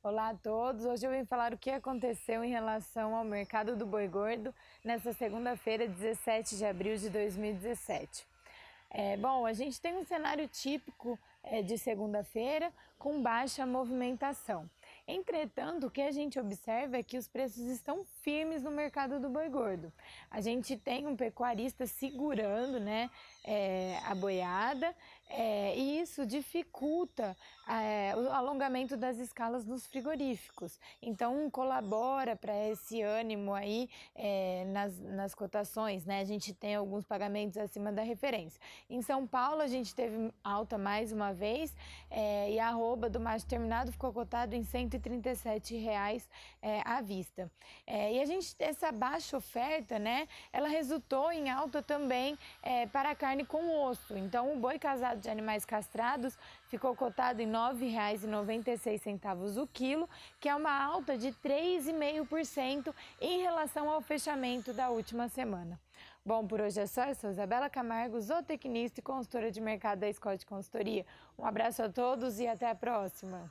Olá a todos. Hoje eu vim falar o que aconteceu em relação ao mercado do boi gordo nesta segunda-feira, 17 de abril de 2017. É, bom, a gente tem um cenário típico é, de segunda-feira com baixa movimentação. Entretanto, o que a gente observa é que os preços estão firmes no mercado do boi gordo. A gente tem um pecuarista segurando né, é, a boiada é, e isso dificulta é, o alongamento das escalas nos frigoríficos. Então, colabora para esse ânimo aí é, nas, nas cotações. Né? A gente tem alguns pagamentos acima da referência. Em São Paulo, a gente teve alta mais uma vez é, e a arroba do macho terminado ficou cotado em 137 reais é, à vista. E a gente, essa baixa oferta, né, ela resultou em alta também para a carne com osso. Então, o boi casado de animais castrados ficou cotado em R$ 9,96 o quilo, que é uma alta de 3,5% em relação ao fechamento da última semana. Bom, por hoje é só. Eu sou Isabela Camargo, zootecnista e consultora de mercado da Scott Consultoria. Um abraço a todos e até a próxima.